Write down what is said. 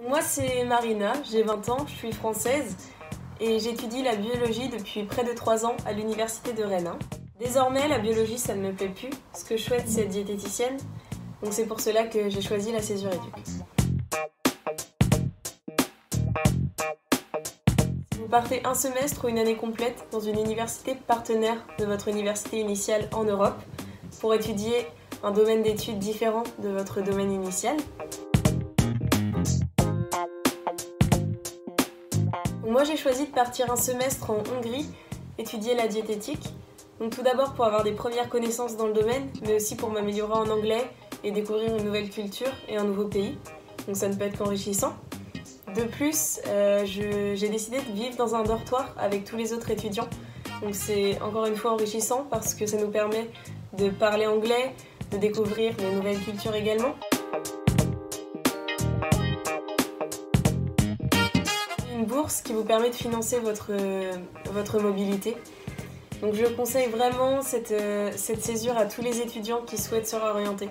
Moi, c'est Marina, j'ai 20 ans, je suis française et j'étudie la biologie depuis près de 3 ans à l'université de Rennes. Désormais, la biologie, ça ne me plaît plus. Ce que je souhaite, c'est être diététicienne. Donc c'est pour cela que j'ai choisi la césure éduc. Si vous partez un semestre ou une année complète dans une université partenaire de votre université initiale en Europe pour étudier un domaine d'études différent de votre domaine initial, Moi, j'ai choisi de partir un semestre en Hongrie, étudier la diététique. Donc tout d'abord pour avoir des premières connaissances dans le domaine, mais aussi pour m'améliorer en anglais et découvrir une nouvelle culture et un nouveau pays. Donc ça ne peut être qu'enrichissant. De plus, euh, j'ai décidé de vivre dans un dortoir avec tous les autres étudiants. Donc c'est encore une fois enrichissant parce que ça nous permet de parler anglais, de découvrir de nouvelles cultures également. Une bourse qui vous permet de financer votre, votre mobilité. Donc je conseille vraiment cette, cette césure à tous les étudiants qui souhaitent se réorienter.